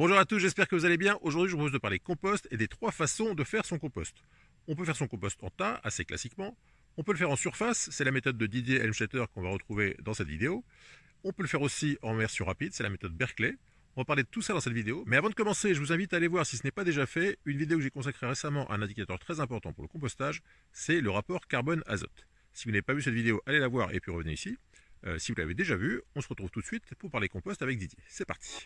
Bonjour à tous, j'espère que vous allez bien. Aujourd'hui, je vous propose de parler compost et des trois façons de faire son compost. On peut faire son compost en tas, assez classiquement. On peut le faire en surface, c'est la méthode de Didier Helmstetter qu'on va retrouver dans cette vidéo. On peut le faire aussi en version rapide, c'est la méthode Berkeley. On va parler de tout ça dans cette vidéo. Mais avant de commencer, je vous invite à aller voir, si ce n'est pas déjà fait, une vidéo que j'ai consacrée récemment à un indicateur très important pour le compostage, c'est le rapport carbone-azote. Si vous n'avez pas vu cette vidéo, allez la voir et puis revenez ici. Euh, si vous l'avez déjà vu, on se retrouve tout de suite pour parler compost avec Didier. C'est parti.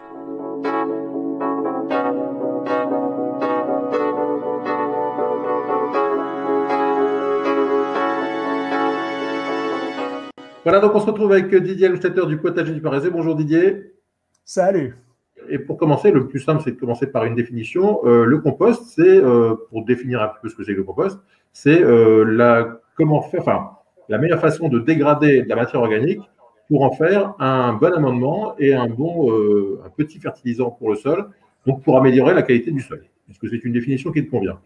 Voilà, donc on se retrouve avec Didier Alloustateur du potager du Parisé. Bonjour Didier. Salut. Et pour commencer, le plus simple, c'est de commencer par une définition. Euh, le compost, c'est, euh, pour définir un peu ce que c'est que le compost, c'est la comment faire, enfin, la meilleure façon de dégrader de la matière organique pour en faire un bon amendement et un bon euh, un petit fertilisant pour le sol, donc pour améliorer la qualité du sol. Est-ce que c'est une définition qui te convient?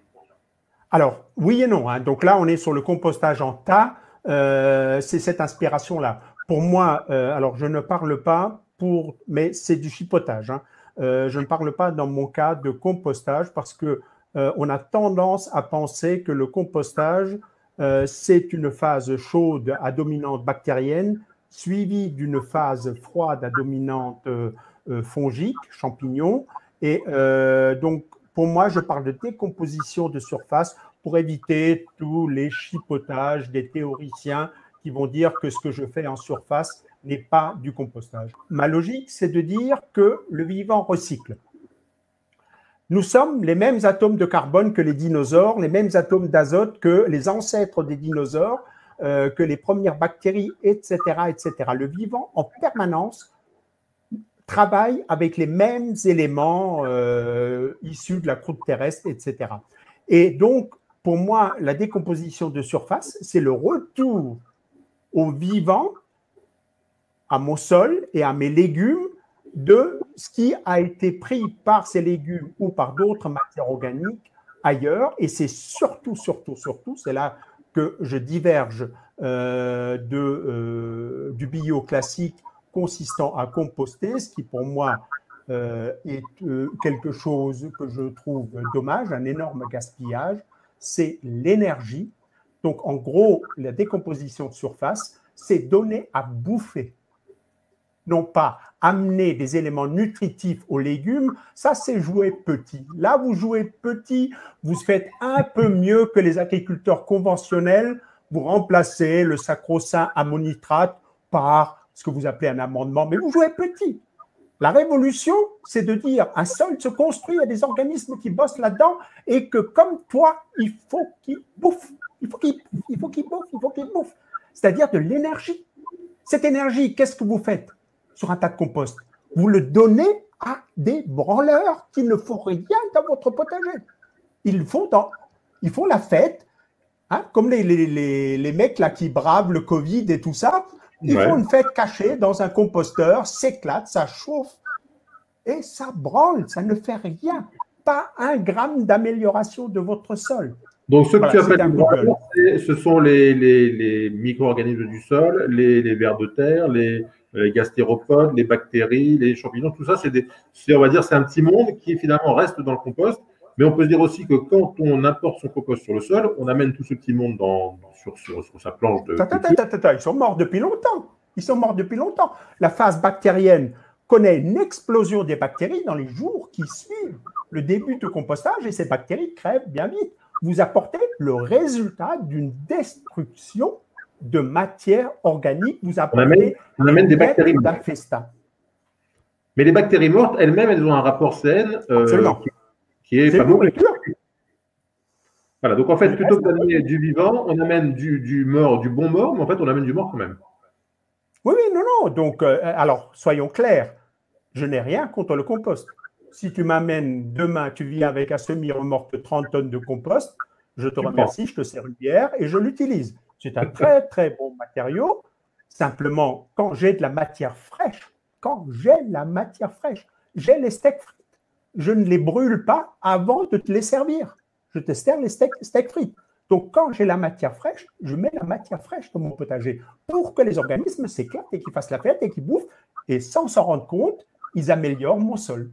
Alors, oui et non. Hein. Donc là, on est sur le compostage en tas. Euh, c'est cette inspiration-là. Pour moi, euh, alors je ne parle pas pour, mais c'est du chipotage. Hein. je ne parle pas dans mon cas de compostage parce que on a tendance à penser que le compostage c'est une phase chaude à dominante bactérienne suivi d'une phase froide à dominante euh, euh, fongique, champignon. Et euh, donc, pour moi, je parle de décomposition de surface pour éviter tous les chipotages des théoriciens qui vont dire que ce que je fais en surface n'est pas du compostage. Ma logique, c'est de dire que le vivant recycle. Nous sommes les mêmes atomes de carbone que les dinosaures, les mêmes atomes d'azote que les ancêtres des dinosaures, euh, que les premières bactéries, etc., etc. Le vivant, en permanence, travaille avec les mêmes éléments euh, issus de la croûte terrestre, etc. Et donc, pour moi, la décomposition de surface, c'est le retour au vivant, à mon sol et à mes légumes de ce qui a été pris par ces légumes ou par d'autres matières organiques ailleurs. Et c'est surtout, surtout, surtout, c'est là que je diverge euh, de, euh, du bio classique consistant à composter, ce qui pour moi euh, est quelque chose que je trouve dommage, un énorme gaspillage, c'est l'énergie. Donc en gros, la décomposition de surface, c'est donner à bouffer non pas amener des éléments nutritifs aux légumes, ça c'est jouer petit. Là, vous jouez petit, vous faites un peu mieux que les agriculteurs conventionnels, vous remplacez le sacro-saint ammonitrate par ce que vous appelez un amendement, mais vous jouez petit. La révolution, c'est de dire un sol se construit, il y a des organismes qui bossent là-dedans et que comme toi, il faut qu'il bouffe, il faut qu'il il faut qu'il bouffe, il faut qu'il bouffe. C'est-à-dire de l'énergie. Cette énergie, qu'est-ce que vous faites sur un tas de compost? Vous le donnez à des branleurs qui ne font rien dans votre potager. Ils font, ils font la fête, hein, comme les, les, les, mecs là qui bravent le Covid et tout ça. Ils font une fête cachée dans un composteur, s'éclatent, ça chauffe et ça branle, ça ne fait rien. Pas un gramme d'amélioration de votre sol. Donc, ce que tu appelles ce sont les, les, les micro-organismes du sol, les, les vers de terre, les, gastéropodes, les bactéries, les champignons, tout ça, c'est des, on va dire, c'est un petit monde qui finalement reste dans le compost. Mais on peut se dire aussi que quand on apporte son compost sur le sol, on amène tout ce petit monde dans, sur, sur, sa planche de. Ils sont morts depuis longtemps. Ils sont morts depuis longtemps. La phase bactérienne connaît une explosion des bactéries dans les jours qui suivent le début du compostage et ces bactéries crèvent bien vite. Vous apportez le résultat d'une destruction de matière organique, vous appelez on amène, des bactéries Mais les bactéries mortes, elles-mêmes, elles ont un rapport CN euh, qui, est fameux. Voilà, donc en fait, plutôt que d'amener du vivant, on amène du, mort, du bon mort, mais en fait, on amène du mort quand même. Oui, oui, non, non. Donc, euh, alors, soyons clairs, je n'ai rien contre le compost. Si tu m'amènes demain, tu viens avec un semi-remorque 30 tonnes de compost, je te remercie, je te sers une bière et je l'utilise. C'est un très très bon matériau. Simplement, quand j'ai de la matière fraîche, quand j'ai la matière fraîche, j'ai les steaks. Je ne les brûle pas avant de te les servir. Je te sers les steaks, steaks frites. Donc, quand j'ai la matière fraîche, je mets la matière fraîche dans mon potager pour que les organismes s'éclatent et qu'ils fassent la fête et qu'ils bouffent. Et sans s'en rendre compte, ils améliorent mon sol.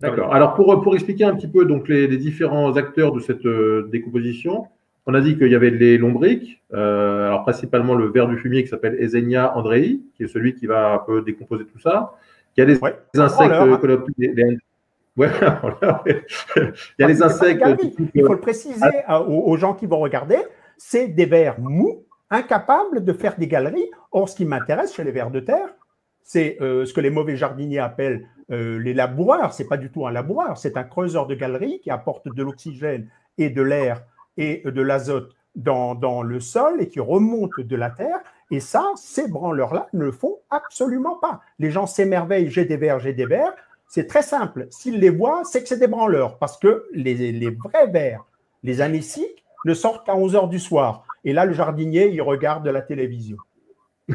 D'accord. Alors pour, pour expliquer un petit peu donc les, différents acteurs de cette euh, décomposition, on a dit qu'il y avait les lombriques, euh, alors principalement le ver du fumier qui s'appelle Ezenia andrei, qui est celui qui va un peu décomposer tout ça. Il y a les insectes Il y a les insectes. Il faut le préciser aux, gens qui vont regarder, c'est des vers mous, incapables de faire des galeries. Or, ce qui m'intéresse chez les vers de terre, c'est euh, ce que les mauvais jardiniers appellent euh, les laboureurs. C'est pas du tout un laboureur, c'est un creuseur de galeries qui apporte de l'oxygène et de l'air et de l'azote dans, le sol et qui remonte de la terre. Et ça, ces branleurs-là ne le font absolument pas. Les gens s'émerveillent, j'ai des vers, j'ai des vers. C'est très simple. S'ils les voient, c'est que c'est des branleurs parce que les, les vrais vers, les anéciques, ne sortent qu'à 11 heures du soir. Et là, le jardinier, il regarde la télévision.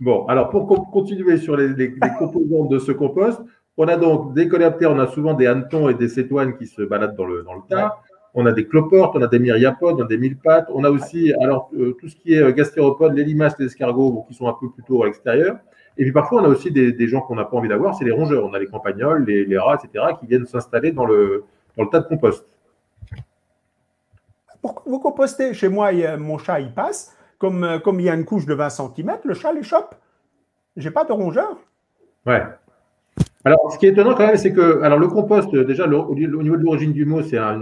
bon, alors pour continuer sur les, les, composantes de ce compost, on a donc des coléoptères, on a souvent des hannetons et des cétoines qui se baladent dans le, dans le tas on a des cloportes, on a des myriapodes, on a des mille-pattes, on a aussi alors euh, tout ce qui est euh, gastéropodes, les limaces, les escargots, qui sont un peu plutôt à l'extérieur. Et puis parfois, on a aussi des, gens qu'on n'a pas envie d'avoir, c'est les rongeurs. On a les campagnols, les, rats, etc., qui viennent s'installer dans le, dans le tas de compost. Pourquoi vous compostez Chez moi, mon chat, il passe. Comme, euh, comme il y a une couche de 20 cm, le chat les chope. J'ai pas de rongeurs. Ouais. Alors, ce qui est étonnant quand même, c'est que alors le compost, déjà, au, niveau de l'origine du mot, c'est un,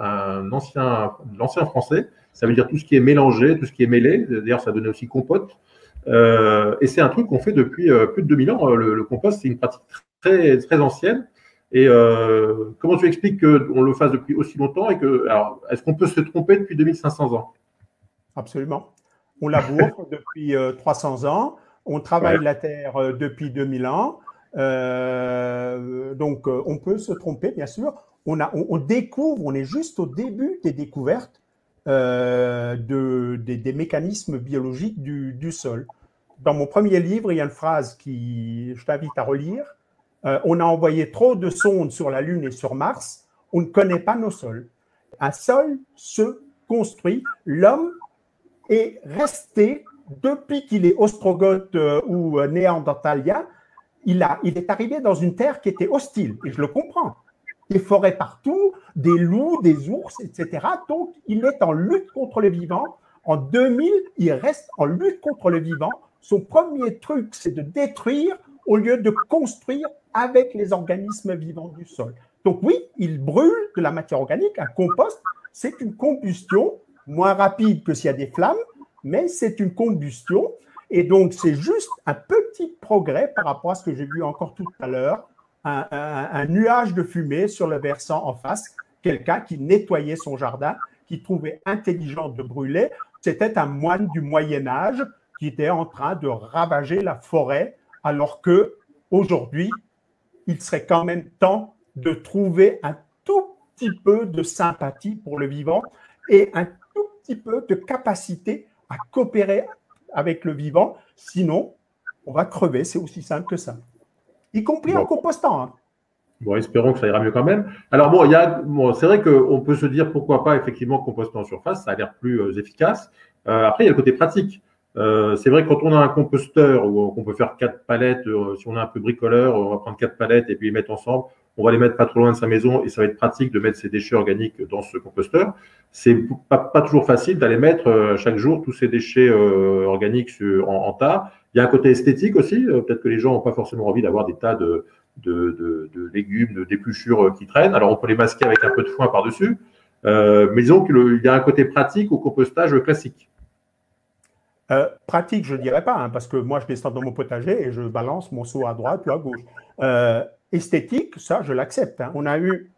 un ancien, l'ancien français. Ça veut dire tout ce qui est mélangé, tout ce qui est mêlé. D'ailleurs, ça donnait aussi compote. Euh, et c'est un truc qu'on fait depuis euh, plus de 2000 ans. Le, compost, c'est une pratique très, très ancienne. Et euh, comment tu expliques qu'on le fasse depuis aussi longtemps et que, alors, est-ce qu'on peut se tromper depuis 2500 ans? Absolument. On laboure depuis 300 ans. On travaille la terre depuis 2000 ans. Euh, donc, euh, on peut se tromper, bien sûr. On, a, on, découvre, on est juste au début des découvertes euh, de, des, mécanismes biologiques du, sol. Dans mon premier livre, il y a une phrase qui, je t'invite à relire. on a envoyé trop de sondes sur la Lune et sur Mars. On ne connaît pas nos sols. Un sol se construit. L'homme est resté depuis qu'il est ostrogoth ou néandertalien il, a, il est arrivé dans une terre qui était hostile, et je le comprends. Des forêts partout, des loups, des ours, etc. Donc, il est en lutte contre le vivant. En 2000, il reste en lutte contre le vivant. Son premier truc, c'est de détruire au lieu de construire avec les organismes vivants du sol. Donc oui, il brûle de la matière organique, un compost, c'est une combustion moins rapide que s'il y a des flammes, mais c'est une combustion et donc, c'est juste un petit progrès par rapport à ce que j'ai vu encore tout à l'heure, un, nuage de fumée sur le versant en face, quelqu'un qui nettoyait son jardin, qui trouvait intelligent de brûler. C'était un moine du Moyen Âge qui était en train de ravager la forêt, alors que aujourd'hui, il serait quand même temps de trouver un tout petit peu de sympathie pour le vivant et un tout petit peu de capacité à coopérer avec le vivant. Sinon, on va crever. C'est aussi simple que ça. Y compris en compostant. Hein. Bon, espérons que ça ira mieux quand même. Alors bon, il y a, bon, c'est vrai qu'on peut se dire pourquoi pas effectivement composter en surface, ça a l'air plus euh, efficace. Euh, après, il y a le côté pratique. Euh, c'est vrai que quand on a un composteur où on peut faire quatre palettes, si on a un peu bricoleur, on va prendre quatre palettes et puis les mettre ensemble on va les mettre pas trop loin de sa maison et ça va être pratique de mettre ces déchets organiques dans ce composteur. C'est pas, pas toujours facile d'aller mettre euh, chaque jour tous ces déchets euh, organiques en, tas. Il y a un côté esthétique aussi. Euh, peut-être que les gens n'ont pas forcément envie d'avoir des tas de, de, de, légumes, de d'épluchures qui traînent. Alors on peut les masquer avec un peu de foin par-dessus. mais disons qu'il y a un côté pratique au compostage classique. pratique, je ne dirais pas, hein, parce que moi, je descends dans mon potager et je balance mon seau à droite ou à gauche esthétique, ça, je l'accepte. Hein. On a eu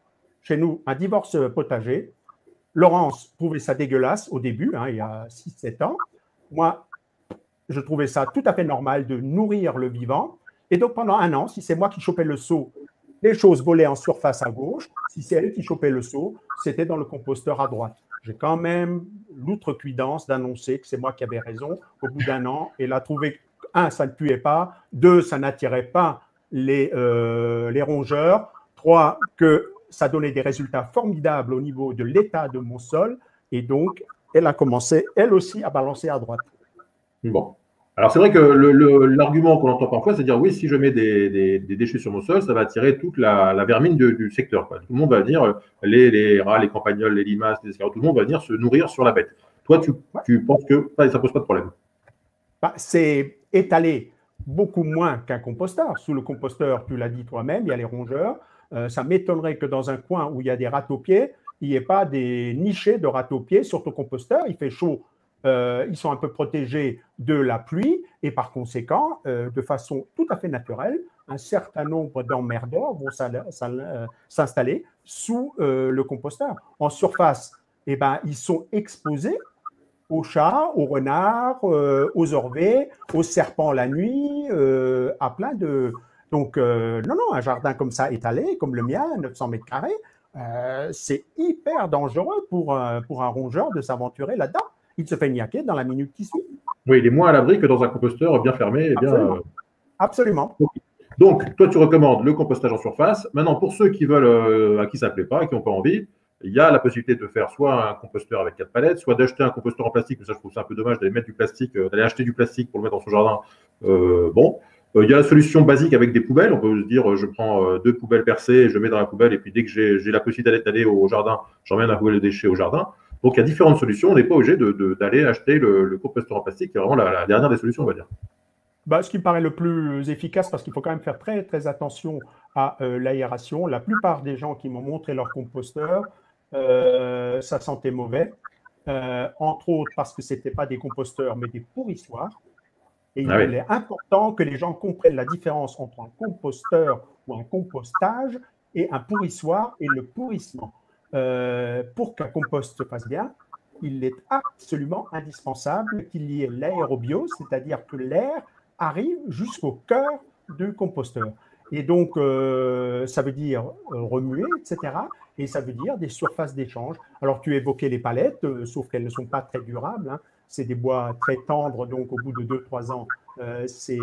chez nous un divorce potager. Laurence trouvait ça dégueulasse au début, hein, il y a 6-7 ans. Moi, je trouvais ça tout à fait normal de nourrir le vivant. Et donc, pendant un an, si c'est moi qui chopais le seau, les choses volaient en surface à gauche. Si c'est elle qui chopait le seau, c'était dans le composteur à droite. J'ai quand même l'outrecuidance d'annoncer que c'est moi qui avais raison au bout d'un an. Et là, trouvé, un, ça ne puait pas. Deux, ça n'attirait pas les, euh, les rongeurs. Trois, que ça donnait des résultats formidables au niveau de l'état de mon sol. Et donc, elle a commencé, elle aussi, à balancer à droite. Bon. Alors c'est vrai que l'argument qu'on entend parfois, c'est de dire oui, si je mets des, déchets sur mon sol, ça va attirer toute la, vermine du secteur. Tout le monde va venir, les, rats, les campagnols, les limaces, les escargots, tout le monde va venir se nourrir sur la bête. Toi, tu, tu penses que ça ne pose pas de problème? Bah, C'est étalé beaucoup moins qu'un composteur. Sous le composteur, tu l'as dit toi-même, il y a les rongeurs. Euh, ça m'étonnerait que dans un coin où il y a des râteaux-pieds, il n'y ait pas des nichés de râteaux-pieds sur ton composteur. Il fait chaud euh, ils sont un peu protégés de la pluie et par conséquent, euh, de façon tout à fait naturelle, un certain nombre d'emmerdeurs vont s'installer sous le composteur. En surface, eh ben, ils sont exposés aux chats, aux renards, aux orvets, aux serpents la nuit, à plein de... Donc, non, non, un jardin comme ça étalé, comme le mien, 900 mètres carrés, c'est hyper dangereux pour, pour un rongeur de s'aventurer là-dedans il se fait niaquer dans la minute qui suit. Oui, il est moins à l'abri que dans un composteur bien fermé. Et bien, Absolument. Euh, Donc, toi, tu recommandes le compostage en surface. Maintenant, pour ceux qui veulent, euh, à qui ça ne plaît pas, qui n'ont pas envie, il y a la possibilité de faire soit un composteur avec quatre palettes, soit d'acheter un composteur en plastique. Mais ça, je trouve ça un peu dommage d'aller mettre du plastique, euh, d'aller acheter du plastique pour le mettre dans son jardin. bon. Il y a la solution basique avec des poubelles. On peut se dire, je prends deux poubelles percées, je mets dans la poubelle, et puis dès que j'ai la possibilité d'aller au jardin, j'emmène un poubelle de déchets au jardin. Donc il y a différentes solutions. On n'est pas obligé d'aller acheter le, composteur en plastique, qui est vraiment la, dernière des solutions, on va dire. Bah, ce qui me paraît le plus efficace, parce qu'il faut quand même faire très, très attention à euh, l'aération. La plupart des gens qui m'ont montré leur composteur, euh, ça sentait mauvais. Euh, entre autres parce que ce n'étaient pas des composteurs, mais des pourrissoirs. Et il ah est important que les gens comprennent la différence entre un composteur ou un compostage et un pourrissoir et le pourrissement. Euh, pour qu'un compost se passe bien, il est absolument indispensable qu'il y ait l'aérobiose, c'est-à-dire que l'air arrive jusqu'au cœur du composteur. Et donc, euh, ça veut dire euh, remuer, etc. Et ça veut dire des surfaces d'échange. Alors, tu évoquais les palettes, sauf qu'elles ne sont pas très durables. Hein. C'est des bois très tendres, donc au bout de 2-3 ans, c'est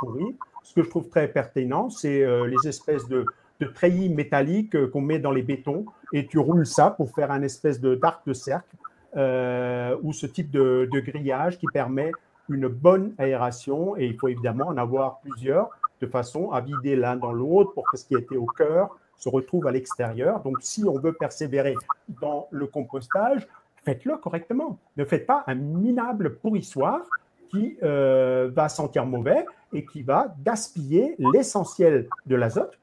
pourri. Ce que je trouve très pertinent, c'est les espèces de, de treillis métalliques euh, qu'on met dans les bétons et tu roules ça pour faire un espèce de d'arc de cercle euh, ou ce type de, grillage qui permet une bonne aération et il faut évidemment en avoir plusieurs de façon à vider l'un dans l'autre pour que ce qui était au cœur se retrouve à l'extérieur. Donc si on veut persévérer dans le compostage, faites-le correctement. Ne faites pas un minable pourrissoir qui euh, va sentir mauvais et qui va gaspiller l'essentiel de l'azote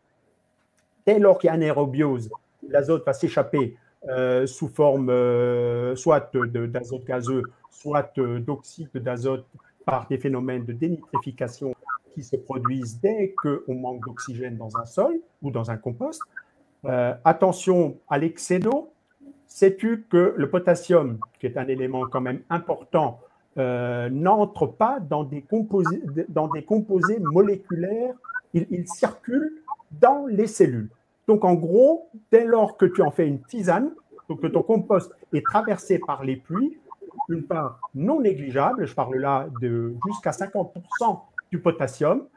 dès lors qu'il y a anaérobiose, l'azote va s'échapper euh, sous forme euh, soit d'azote gazeux, soit d'oxyde d'azote par des phénomènes de dénitrification qui se produisent dès qu'on manque d'oxygène dans un sol ou dans un compost. attention à l'excès d'eau. Sais-tu que le potassium, qui est un élément quand même important, n'entre pas dans des, composés, dans des composés moléculaires, il, il circule dans les cellules. Donc, en gros, dès lors que tu en fais une tisane, donc que ton compost est traversé par les pluies, une part non négligeable, je parle là de jusqu'à 50% du potassium,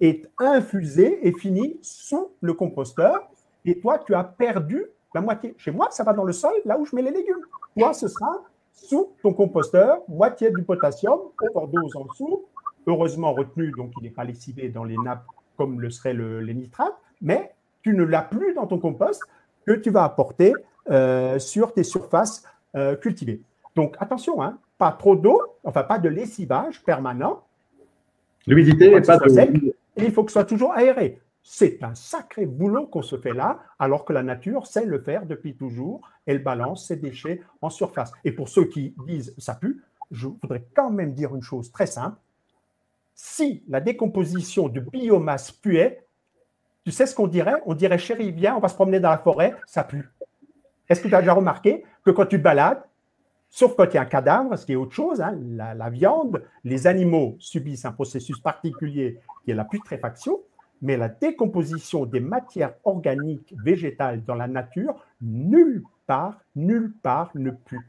est infusé et fini sous le composteur. Et toi, tu as perdu la moitié. Chez moi, ça va dans le sol, là où je mets les légumes. Toi, ce sera sous ton composteur, moitié du potassium, overdose en dessous, heureusement retenu, donc il n'est pas lessivé dans les nappes comme le seraient les nitrates, mais tu ne l'as plus dans ton compost que tu vas apporter euh, sur tes surfaces euh, cultivées. Donc attention, hein, pas trop d'eau, enfin pas de lessivage permanent. L'humidité n'est pas de... sec, et il faut que ce soit toujours aéré. C'est un sacré boulot qu'on se fait là, alors que la nature sait le faire depuis toujours. Elle balance ses déchets en surface. Et pour ceux qui disent ça pue, je voudrais quand même dire une chose très simple. Si la décomposition de biomasse puait, tu sais ce qu'on dirait? On dirait chérie, viens, on va se promener dans la forêt, ça pue. Est-ce que tu as déjà remarqué que quand tu balades, sauf quand il y a un cadavre, ce qui est autre chose, hein, la, viande, les animaux subissent un processus particulier qui est la putréfaction, mais la décomposition des matières organiques végétales dans la nature, nulle part, nulle part ne pue.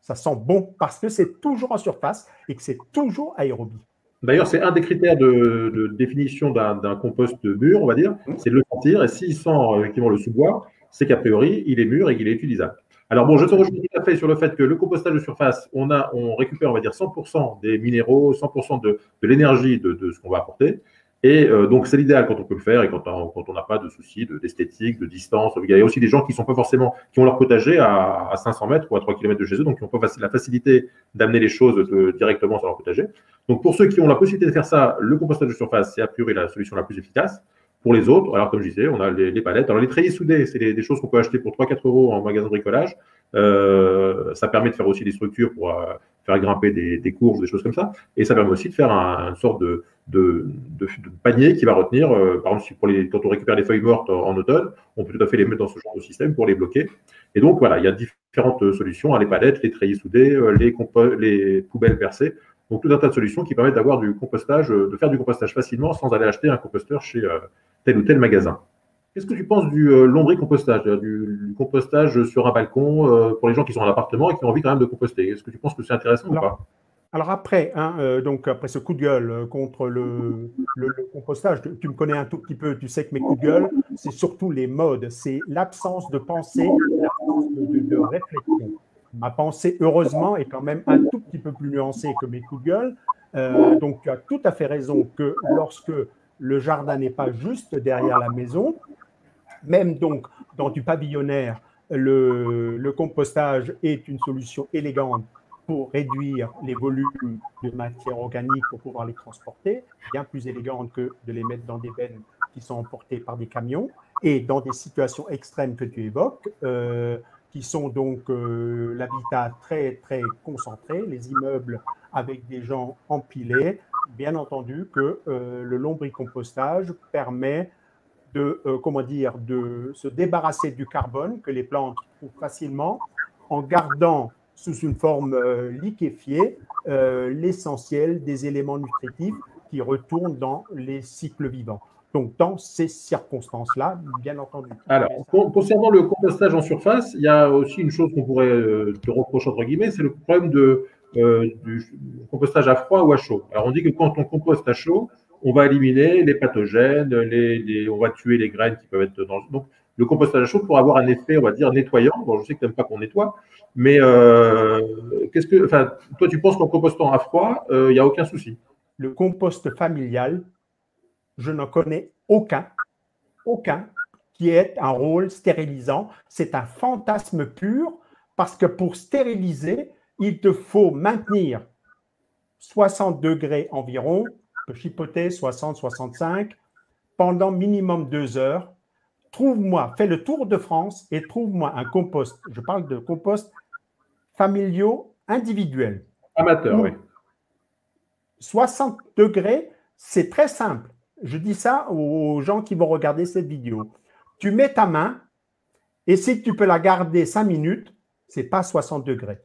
Ça sent bon parce que c'est toujours en surface et que c'est toujours aérobie. D'ailleurs, c'est un des critères de, définition d'un compost mûr, on va dire, mmh. c'est de le sentir. Et s'il sent effectivement le sous-bois, c'est qu'a priori, il est mûr et qu'il est utilisable. Alors bon, je te rejoins tout à fait sur le fait que le compostage de surface, on, a, on récupère, on va dire, 100% des minéraux, 100% de, de l'énergie de, de, ce qu'on va apporter. Et euh, donc, c'est l'idéal quand on peut le faire et quand on n'a pas de soucis d'esthétique, de, distance. Il y a aussi des gens qui sont pas forcément, qui ont leur potager à, à 500 mètres ou à 3 km de chez eux, donc qui ont pas la facilité d'amener les choses directement sur leur potager. Donc, pour ceux qui ont la possibilité de faire ça, le compostage de surface, c'est a priori la solution la plus efficace. Pour les autres, alors comme je disais, on a les, palettes. Alors, les treillis soudés, c'est des, choses qu'on peut acheter pour 3-4 euros en magasin de bricolage. Euh, ça permet de faire aussi des structures pour euh, faire grimper des, des, courges, des choses comme ça. Et ça permet aussi de faire un, une sorte de, de, de, panier qui va retenir, euh, par exemple, pour les, quand on récupère les feuilles mortes en, automne, on peut tout à fait les mettre dans ce genre de système pour les bloquer. Et donc, voilà, il y a différentes solutions, hein, les palettes, les treillis soudés, euh, les, les poubelles percées. Donc, tout un tas de solutions qui permettent d'avoir du compostage, de faire du compostage facilement sans aller acheter un composteur chez euh, tel ou tel magasin. Qu'est-ce que tu penses du euh, lombricompostage, du, du, compostage sur un balcon euh, pour les gens qui sont en appartement et qui ont envie quand même de composter? Est-ce que tu penses que c'est intéressant alors, ou pas? Alors après, hein, euh, donc après ce coup de gueule contre le, le, le, compostage, tu me connais un tout petit peu, tu sais que mes coups de gueule, c'est surtout les modes, c'est l'absence de pensée, l'absence de, de, de, réflexion. Ma pensée, heureusement, est quand même un tout petit peu plus nuancée que mes coups de gueule. Euh, donc tu as tout à fait raison que lorsque le jardin n'est pas juste derrière la maison, même donc dans du pavillonnaire, le, compostage est une solution élégante pour réduire les volumes de matière organique pour pouvoir les transporter, bien plus élégante que de les mettre dans des bennes qui sont emportées par des camions. Et dans des situations extrêmes que tu évoques, euh, qui sont donc euh, l'habitat très très concentré, les immeubles avec des gens empilés, bien entendu que euh, le lombricompostage permet de, euh, comment dire, de se débarrasser du carbone que les plantes trouvent facilement en gardant sous une forme liquéfiée l'essentiel des éléments nutritifs qui retournent dans les cycles vivants. Donc, dans ces circonstances-là, bien entendu. Alors, concernant le compostage en surface, il y a aussi une chose qu'on pourrait te reprocher, entre guillemets, c'est le problème de, euh, du compostage à froid ou à chaud. Alors, on dit que quand on composte à chaud, on va éliminer les pathogènes, les, les, on va tuer les graines qui peuvent être dans donc le compostage à chaud pour avoir un effet, on va dire, nettoyant. Bon, je sais que tu n'aimes pas qu'on nettoie, mais euh, qu'est-ce que, enfin, toi, tu penses qu'en compostant à froid, il euh, n'y a aucun souci? Le compost familial, je n'en connais aucun, aucun qui ait un rôle stérilisant. C'est un fantasme pur parce que pour stériliser, il te faut maintenir 60 degrés environ peut chipoter 60, 65 pendant minimum deux heures. Trouve-moi, fais le tour de France et trouve-moi un compost. Je parle de compost familiaux individuels. Amateur, oui. 60 degrés, c'est très simple. Je dis ça aux gens qui vont regarder cette vidéo. Tu mets ta main et si tu peux la garder 5 minutes, c'est pas 60 degrés.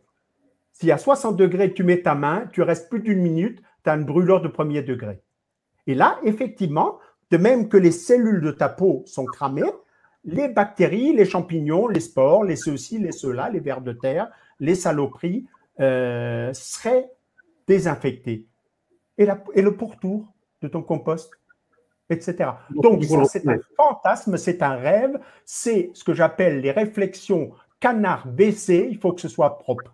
Si à 60 degrés, tu mets ta main, tu restes plus d'une minute, tu as une brûlure de premier degré. Et là, effectivement, de même que les cellules de ta peau sont cramées, les bactéries, les champignons, les spores, les ceux-ci, les ceux-là, les vers de terre, les saloperies euh, seraient désinfectés. Et, le pourtour de ton compost, etc. Donc, ça, c'est un fantasme, c'est un rêve, c'est ce que j'appelle les réflexions canard baissé, il faut que ce soit propre.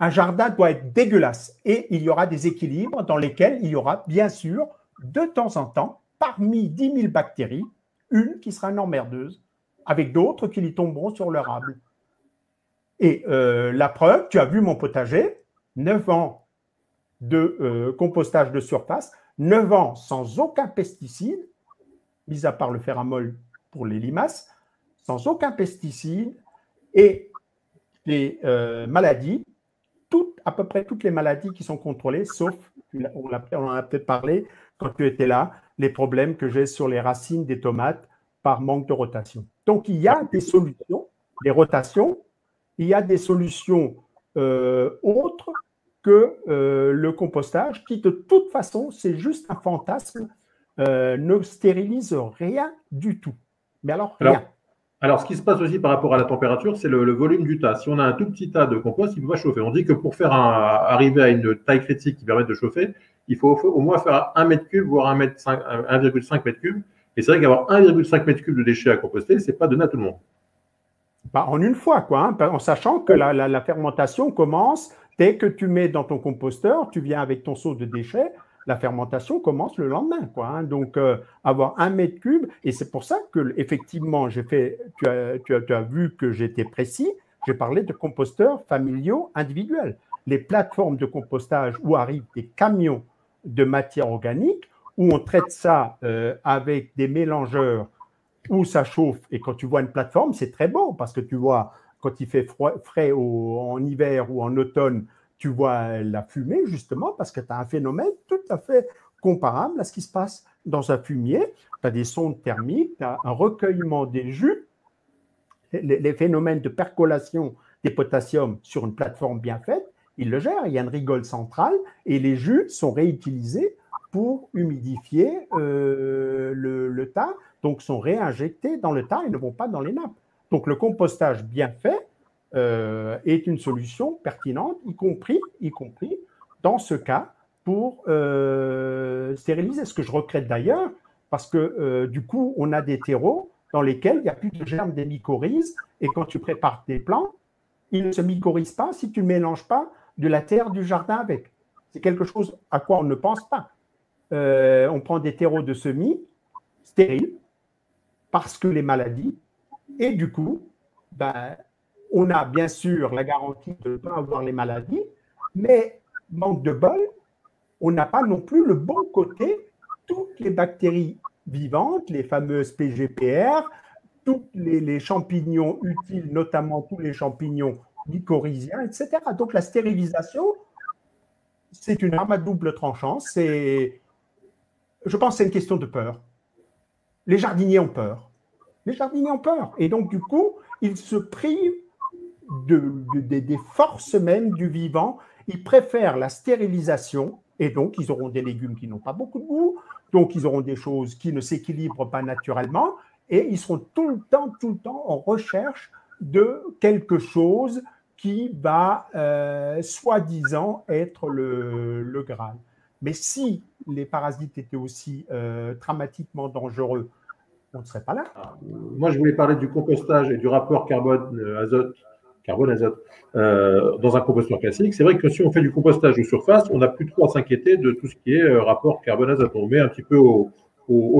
Un jardin doit être dégueulasse et il y aura des équilibres dans lesquels il y aura bien sûr de temps en temps, parmi 10 000 bactéries, une qui sera une emmerdeuse, avec d'autres qui lui tomberont sur le rable. Et euh, la preuve, tu as vu mon potager, 9 ans de euh, compostage de surface, 9 ans sans aucun pesticide, mis à part le féramol pour les limaces, sans aucun pesticide, et les euh, maladies toutes, à peu près toutes les maladies qui sont contrôlées, sauf, on, en a peut-être parlé quand tu étais là, les problèmes que j'ai sur les racines des tomates par manque de rotation. Donc, il y a des solutions, des rotations, il y a des solutions euh, autres que euh, le compostage, qui de toute façon, c'est juste un fantasme, euh, ne stérilise rien du tout. Mais alors, rien. Alors, alors, ce qui se passe aussi par rapport à la température, c'est le, le, volume du tas. Si on a un tout petit tas de compost, il ne peut pas chauffer. On dit que pour faire un, arriver à une taille critique qui permette de chauffer, il faut au moins faire 1 mètre cube, voire 1,5 mètre cube. Et c'est vrai qu'avoir 1,5 mètre cube de déchets à composter, c'est pas donné à tout le monde. Pas en une fois, quoi, hein, en sachant que la, fermentation commence dès que tu mets dans ton composteur, tu viens avec ton seau de déchets, la fermentation commence le lendemain, quoi. Hein. donc, euh, avoir un mètre cube, et c'est pour ça que effectivement, tu as vu que j'étais précis. J'ai parlé de composteurs familiaux individuels. Les plateformes de compostage où arrivent des camions de matière organique, où on traite ça euh, avec des mélangeurs où ça chauffe. Et quand tu vois une plateforme, c'est très beau parce que tu vois, quand il fait frais en hiver ou en automne, tu vois la fumée justement parce que tu as un phénomène tout à fait comparable à ce qui se passe dans un fumier. Tu as des sondes thermiques, tu as un recueillement des jus, les, phénomènes de percolation des potassiums sur une plateforme bien faite, il le gère. Il y a une rigole centrale et les jus sont réutilisés pour humidifier euh, le, tas, donc sont réinjectés dans le tas et ne vont pas dans les nappes. Donc le compostage bien fait euh, est une solution pertinente, y compris, dans ce cas pour euh, stériliser. Ce que je regrette d'ailleurs, parce que du coup, on a des terreaux dans lesquels il n'y a plus de germes des mycorhizes, et quand tu prépares tes plants, ils ne se mycorhizent pas si tu ne mélanges pas de la terre du jardin avec. C'est quelque chose à quoi on ne pense pas. Euh, on prend des terreaux de semis stériles parce que les maladies, et du coup, ben, on a bien sûr la garantie de ne pas avoir les maladies, mais manque de bol, on n'a pas non plus le bon côté, toutes les bactéries vivantes, les fameuses PGPR, tous les, les champignons utiles, notamment tous les champignons mycorhiziens, etc. Donc la stérilisation, c'est une arme à double tranchant, c'est je pense que c'est une question de peur. Les jardiniers ont peur. Les jardiniers ont peur. Et donc, du coup, ils se privent des forces même du vivant. Ils préfèrent la stérilisation. Et donc, ils auront des légumes qui n'ont pas beaucoup de goût. Donc, ils auront des choses qui ne s'équilibrent pas naturellement. Et ils seront tout le temps, tout le temps en recherche de quelque chose qui va, euh, soi-disant, être le, Graal. Mais si les parasites étaient aussi euh, dramatiquement dangereux, on ne serait pas là. Ah, moi, je voulais parler du compostage et du rapport carbone-azote carbone azote euh, dans un composteur classique. C'est vrai que si on fait du compostage de surface, on n'a plus trop à s'inquiéter de tout ce qui est euh, rapport carbone-azote. On met un petit peu au,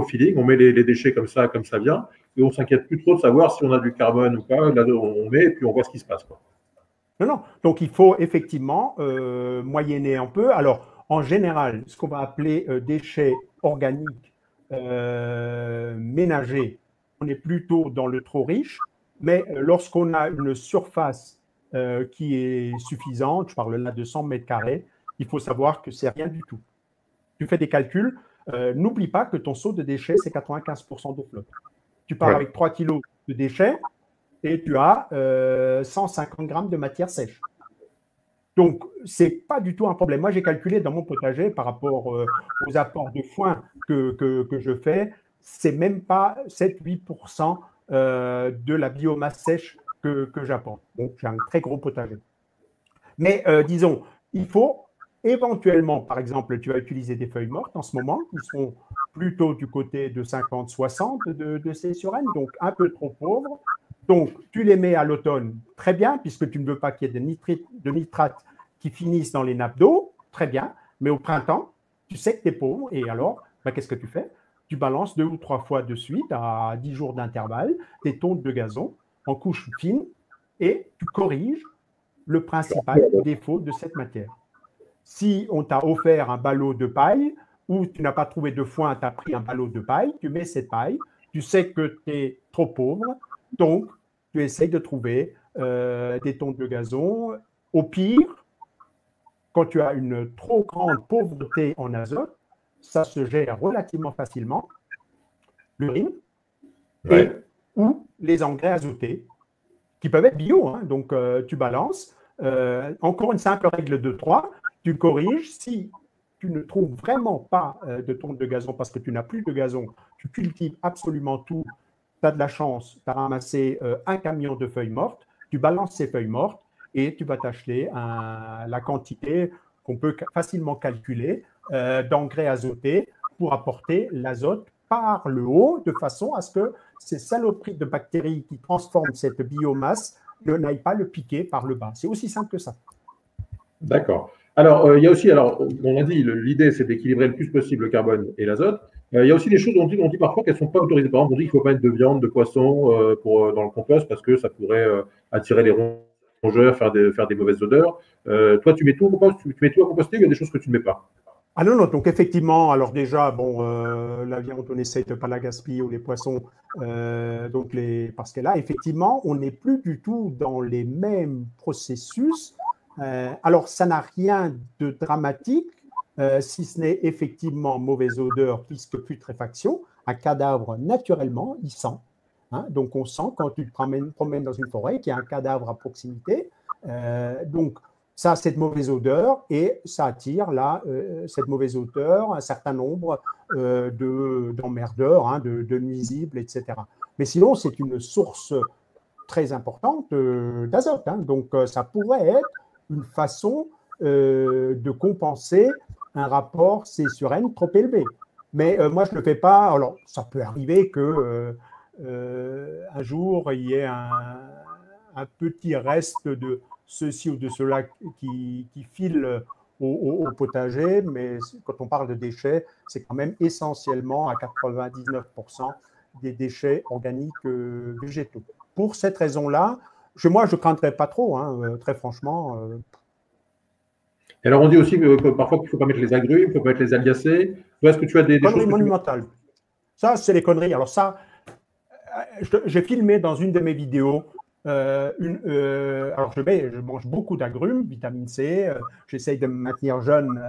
feeling, on met les, déchets comme ça, comme ça vient, et on s'inquiète plus trop de savoir si on a du carbone ou pas. Là, on met et puis on voit ce qui se passe. Non, non. Donc il faut effectivement moyenner un peu. Alors, en général, ce qu'on va appeler euh, déchets organiques euh, ménagers, on est plutôt dans le trop riche, mais euh, lorsqu'on a une surface qui est suffisante, je parle là de 100 mètres carrés, il faut savoir que c'est rien du tout. Tu fais des calculs, n'oublie pas que ton seau de déchets, c'est 95% d'eau flotte. Tu pars avec 3 kg de déchets et tu as 150 grammes de matière sèche. Donc, ce n'est pas du tout un problème. Moi, j'ai calculé dans mon potager par rapport euh, aux apports de foin que, que, je fais, c'est même pas 7-8% euh, de la biomasse sèche que, que j'apporte. Donc, j'ai un très gros potager. Mais euh, disons, il faut éventuellement, par exemple, tu vas utiliser des feuilles mortes en ce moment, qui sont plutôt du côté de 50-60 de, de C sur N, donc un peu trop pauvres. Donc, tu les mets à l'automne, très bien, puisque tu ne veux pas qu'il y ait de, nitrite, de nitrate qui finissent dans les nappes d'eau, très bien. Mais au printemps, tu sais que tu es pauvre, et alors, ben, qu'est-ce que tu fais? Tu balances deux ou trois fois de suite, à 10 jours d'intervalle, des tontes de gazon en couche fine, et tu corriges le principal défaut de cette matière. Si on t'a offert un ballot de paille, ou tu n'as pas trouvé de foin, tu as pris un ballot de paille, tu mets cette paille, tu sais que tu es trop pauvre, donc tu essayes de trouver euh, des tontes de gazon. Au pire, quand tu as une trop grande pauvreté en azote, ça se gère relativement facilement. L'urine ou les engrais azotés, qui peuvent être bio. Hein. donc, euh, tu balances. Euh, encore une simple règle de 3, tu corriges. Si tu ne trouves vraiment pas de tonte de gazon parce que tu n'as plus de gazon, tu cultives absolument tout tu as de la chance, tu as ramassé euh, un camion de feuilles mortes, tu balances ces feuilles mortes et tu vas t'acheter la quantité qu'on peut facilement calculer euh, d'engrais azotés pour apporter l'azote par le haut de façon à ce que ces saloperies de bactéries qui transforment cette biomasse n'aillent pas le piquer par le bas. C'est aussi simple que ça. D'accord. Alors, euh, il y a aussi, alors, on a dit, l'idée, c'est d'équilibrer le plus possible le carbone et l'azote. Euh, il y a aussi des choses dont on dit, parfois qu'elles ne sont pas autorisées. Par exemple, on dit qu'il ne faut pas mettre de viande, de poisson euh, pour, dans le compost parce que ça pourrait attirer les rongeurs, faire des, faire des mauvaises odeurs. toi, tu mets tout au compost, tu, mets tout à composter il y a des choses que tu ne mets pas? Ah non, non, donc effectivement, alors déjà, bon, la viande, on essaie de ne pas la gaspiller ou les poissons, donc les, parce que là, effectivement, on n'est plus du tout dans les mêmes processus euh, alors, ça n'a rien de dramatique, euh, si ce n'est effectivement mauvaise odeur puisque putréfaction. Un cadavre, naturellement, il sent. Hein. donc, on sent quand tu te promènes, dans une forêt qu'il y a un cadavre à proximité. Euh, donc, ça, cette mauvaise odeur et ça attire là, cette mauvaise odeur, un certain nombre d'emmerdeurs, hein, de, nuisibles, etc. Mais sinon, c'est une source très importante d'azote. Hein. donc, ça pourrait être une façon euh, de compenser un rapport C sur N trop élevé. Mais euh, moi, je ne le fais pas. Alors, ça peut arriver que euh, jour, il y ait un, petit reste de ceci ou de cela qui, file au, potager, mais quand on parle de déchets, c'est quand même essentiellement à 99% des déchets organiques végétaux. Pour cette raison-là, moi, je ne craindrais pas trop, hein, euh, très franchement. Euh. alors, on dit aussi que, parfois qu'il ne faut pas mettre les agrumes, il ne faut pas mettre les algacées. Est-ce que tu as des, des conneries monumentales. Ça, c'est les conneries. Alors, ça, euh, j'ai filmé dans une de mes vidéos. une, alors, je, je, mange beaucoup d'agrumes, vitamine C. J'essaye de me maintenir jeune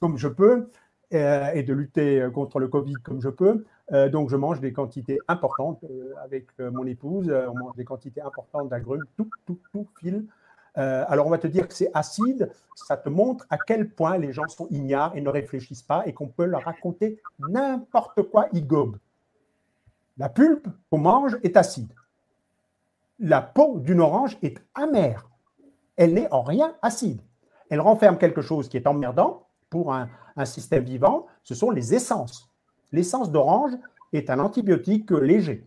comme je peux et de lutter contre le Covid comme je peux. Euh, donc, je mange des quantités importantes euh, avec euh, mon épouse. on mange des quantités importantes d'agrumes, tout, tout, tout fil. alors, on va te dire que c'est acide. Ça te montre à quel point les gens sont ignares et ne réfléchissent pas et qu'on peut leur raconter n'importe quoi, ils gobent. La pulpe qu'on mange est acide. La peau d'une orange est amère. Elle n'est en rien acide. Elle renferme quelque chose qui est emmerdant pour un système vivant. Ce sont les essences l'essence d'orange est un antibiotique léger.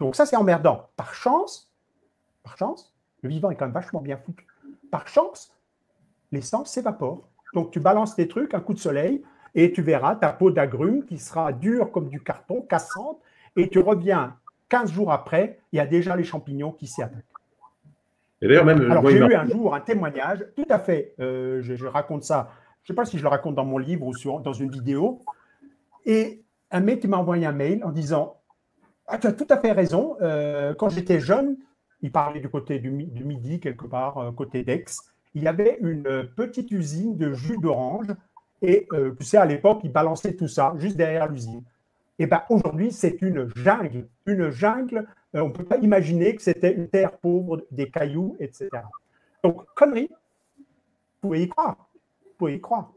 Donc ça, c'est emmerdant. Par chance, par chance, le vivant est quand même vachement bien foutu. Par chance, l'essence s'évapore. Donc tu balances tes trucs, un coup de soleil, et tu verras ta peau d'agrumes qui sera dure comme du carton, cassante, et tu reviens 15 jours après, il y a déjà les champignons qui s'y attaquent. Et d'ailleurs, même. Alors, j'ai eu un jour un témoignage, tout à fait, euh, je, raconte ça, je ne sais pas si je le raconte dans mon livre ou dans une vidéo, et un mec qui m'a envoyé un mail en disant ah, Tu as tout à fait raison. Euh, quand j'étais jeune, il parlait du côté du, midi, quelque part, euh, côté d'Aix. Il y avait une petite usine de jus d'orange. Et euh, tu sais, à l'époque, ils balançaient tout ça juste derrière l'usine. Et bien aujourd'hui, c'est une jungle. Une jungle, on ne peut pas imaginer que c'était une terre pauvre, des cailloux, etc. Donc, conneries, vous pouvez y croire. Vous pouvez y croire.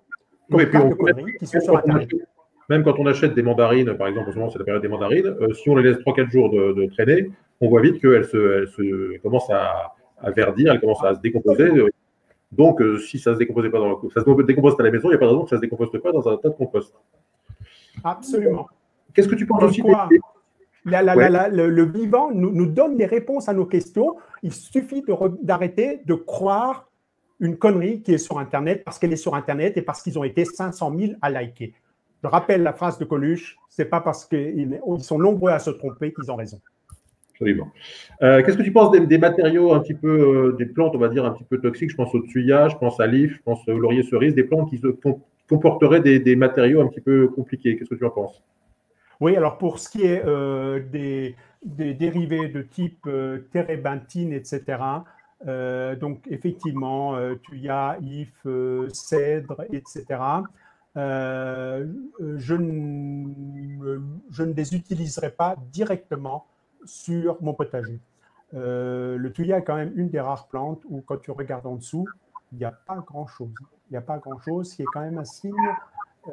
Donc, oui, de conneries qui sont sur Internet. Même quand on achète des mandarines, par exemple, en ce moment c'est la période des mandarines, euh, si on les laisse 3-4 jours de, traîner, on voit vite qu'elles se, se, commencent à, verdir, elles commencent à se décomposer. Donc, euh, si ça ne se décompose pas dans ça se décompose à la maison, il n'y a pas de raison que ça ne se décompose pas dans un tas de compost. Absolument. Qu'est-ce que tu penses aussi le, vivant nous, nous, donne les réponses à nos questions. Il suffit d'arrêter de, de croire une connerie qui est sur Internet parce qu'elle est sur Internet et parce qu'ils ont été 500 000 à liker. Je rappelle la phrase de Coluche, c'est pas parce qu'ils sont nombreux à se tromper qu'ils ont raison. Absolument. Euh, qu'est-ce que tu penses des, matériaux un petit peu, euh, des plantes, on va dire, un petit peu toxiques? Je pense au tuyage, je pense à l'if, je pense au laurier cerise, des plantes qui comporteraient des, matériaux un petit peu compliqués. Qu'est-ce que tu en penses? Oui, alors pour ce qui est euh, des, dérivés de type térébenthine, etc., donc effectivement, tuyas, if, cèdre, etc., euh, je, ne, les utiliserai pas directement sur mon potager. Euh, le thuya est quand même une des rares plantes où quand tu regardes en dessous, il n'y a pas grand-chose. Il n'y a pas grand-chose, qui est quand même un signe.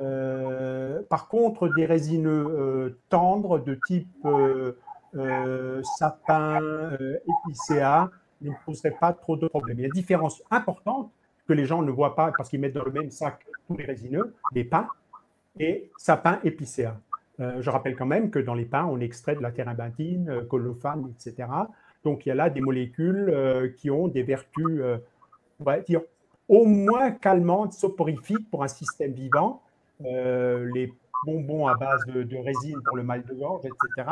Euh, par contre, des résineux tendres de type sapin, épicéa ne poseraient pas trop de problèmes. Il y a une différence importante que les gens ne voient pas parce qu'ils mettent dans le même sac tous les résineux, les pins et sapins épicéas. je rappelle quand même que dans les pains, on extrait de la térébenthine, colophane, etc. Donc il y a là des molécules qui ont des vertus, on va dire, au moins calmantes, soporifiques pour un système vivant. les bonbons à base de, résine pour le mal de gorge, etc.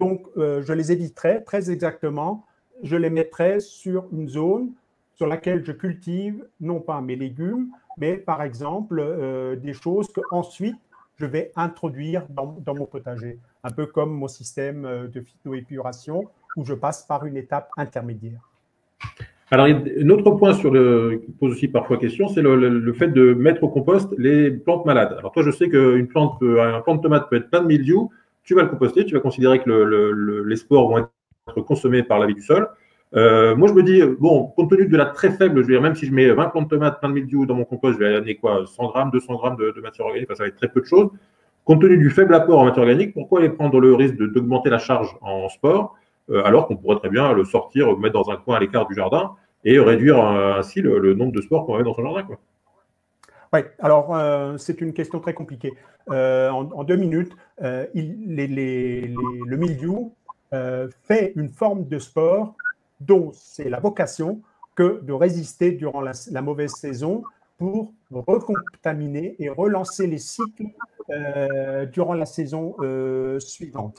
Donc, je les éviterai très exactement. Je les mettrai sur une zone sur laquelle je cultive non pas mes légumes, mais par exemple euh, des choses que ensuite je vais introduire dans, mon potager, un peu comme mon système euh, de phytoépuration où je passe par une étape intermédiaire. Alors, un autre point qui pose aussi parfois question, c'est le, fait de mettre au compost les plantes malades. Alors, toi, je sais qu'une plante, plant de tomate peut être plein de mildiou. Tu vas le composter, tu vas considérer que les spores vont être consommés par la vie du sol. Euh, moi, je me dis, bon, compte tenu de la très faible, je veux dire, même si je mets 20 plantes de tomates, plein de mildiou dans mon compost, je vais amener quoi 100 grammes, 200 grammes de, matière organique, ça va être très peu de choses. Compte tenu du faible apport en matière organique, pourquoi aller prendre le risque d'augmenter la charge en sport, euh, alors qu'on pourrait très bien le sortir, mettre dans un coin à l'écart du jardin et réduire euh, ainsi le, nombre de sports qu'on va dans son jardin. Oui, alors c'est une question très compliquée. En, deux minutes, le mildiou fait une forme de sport dont c'est la vocation que de résister durant la, mauvaise saison pour recontaminer et relancer les cycles euh, durant la saison euh, suivante.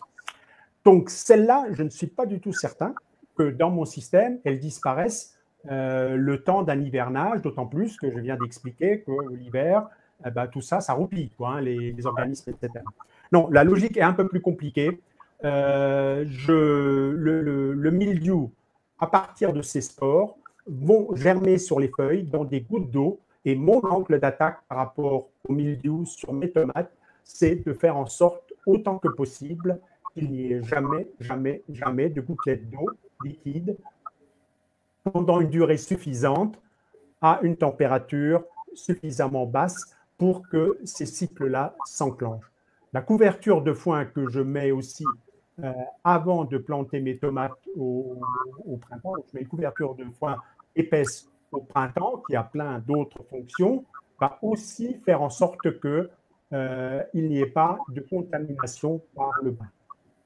Donc celle-là, je ne suis pas du tout certain que dans mon système, elles disparaissent euh, le temps d'un hivernage, d'autant plus que je viens d'expliquer que l'hiver, eh ben, tout ça, ça roupille, hein, les, organismes, etc. Non, la logique est un peu plus compliquée. Je, le, le mildiou, à partir de ces spores, vont germer sur les feuilles dans des gouttes d'eau. Et mon angle d'attaque par rapport au mildiou sur mes tomates, c'est de faire en sorte, autant que possible, qu'il n'y ait jamais, jamais, jamais de gouttelettes d'eau liquide pendant une durée suffisante à une température suffisamment basse pour que ces cycles-là s'enclenchent. La couverture de foin que je mets aussi euh, avant de planter mes tomates au, printemps. je mets une couverture de foin épaisse au printemps, qui a plein d'autres fonctions, va aussi faire en sorte que euh, il n'y ait pas de contamination par le bain.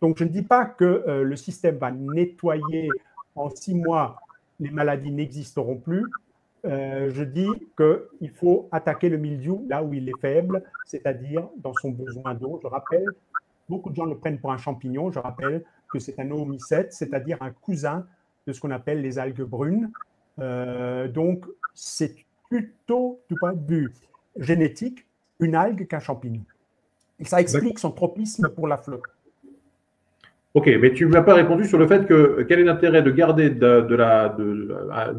Donc, je ne dis pas que euh, le système va nettoyer en six mois, les maladies n'existeront plus. je dis qu'il faut attaquer le mildiou là où il est faible, c'est-à-dire dans son besoin d'eau. Je rappelle Beaucoup de gens le prennent pour un champignon. Je rappelle que c'est un oomycète, c'est-à-dire un cousin de ce qu'on appelle les algues brunes. Euh, donc, c'est plutôt, du point de vue génétique, une algue qu'un champignon. Et ça explique son tropisme pour la flotte. Ok, mais tu ne m'as pas répondu sur le fait que quel est l'intérêt de garder de, la,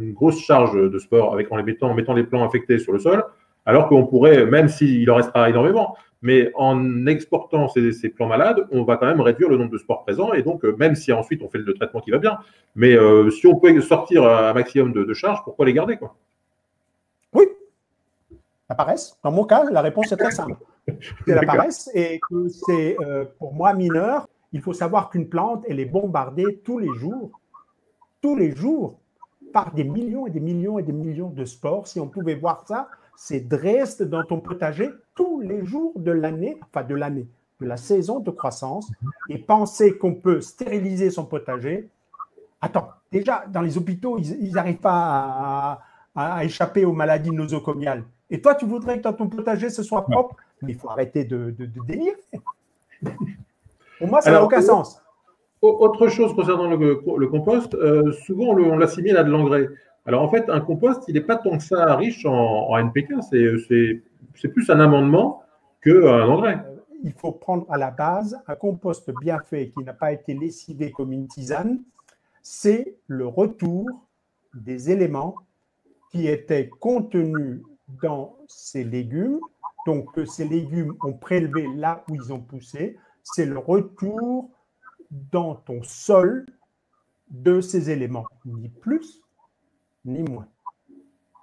une grosse charge de sport avec, en, mettant, les plants infectés sur le sol, alors qu'on pourrait, même s'il en restera énormément, mais en exportant ces, plants malades, on va quand même réduire le nombre de spores présents. Et donc, euh, même si ensuite on fait le traitement qui va bien, mais euh, si on peut sortir un maximum de, charges, pourquoi les garder quoi? Oui, apparaissent. Dans mon cas, la réponse est très simple. Elles apparaissent et que c'est euh, pour moi mineur. Il faut savoir qu'une plante, elle est bombardée tous les jours, tous les jours, par des millions et des millions et des millions de spores. Si on pouvait voir ça, c'est Dresde dans ton potager tous les jours de l'année, enfin de l'année, de la saison de croissance, et penser qu'on peut stériliser son potager. Attends, déjà, dans les hôpitaux, ils n'arrivent pas à, échapper aux maladies nosocomiales. Et toi, tu voudrais que dans ton potager, ce soit propre? Mais il faut arrêter de, de, délirer. Pour moi, ça n'a aucun sens. Autre chose concernant le, compost, euh, souvent on l'assimile à de l'engrais. Alors en fait, un compost, il n'est pas tant que ça riche en, NPK, c'est plus un amendement qu'un engrais. Euh, il faut prendre à la base un compost bien fait qui n'a pas été lessivé comme une tisane. C'est le retour des éléments qui étaient contenus dans ces légumes, donc ces légumes ont prélevé là où ils ont poussé. C'est le retour dans ton sol de ces éléments, ni plus ni moins.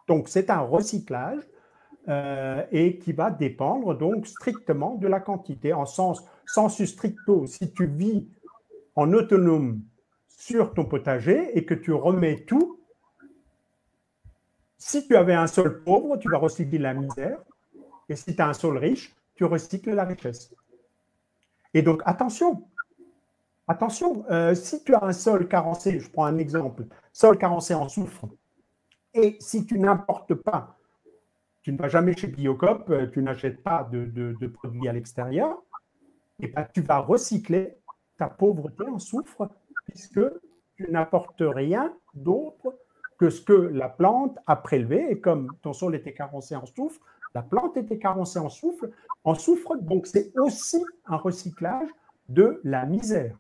Donc c'est un recyclage euh, et qui va dépendre donc strictement de la quantité, en sens sensu stricto. Si tu vis en autonome sur ton potager et que tu remets tout, si tu avais un sol pauvre, tu vas recycler la misère, et si tu as un sol riche, tu recycles la richesse. Et donc, attention, attention, euh, si tu as un sol carencé, je prends un exemple, sol carencé en soufre, et si tu n'importes pas, tu ne vas jamais chez Biocop, euh, tu n'achètes pas de, produits à l'extérieur, et eh ben, tu vas recycler ta pauvreté en soufre, puisque tu n'apportes rien d'autre que ce que la plante a prélevé. Et comme ton sol était carencé en soufre, la plante était carencée en soufre. En soufre, donc c'est aussi un recyclage de la misère.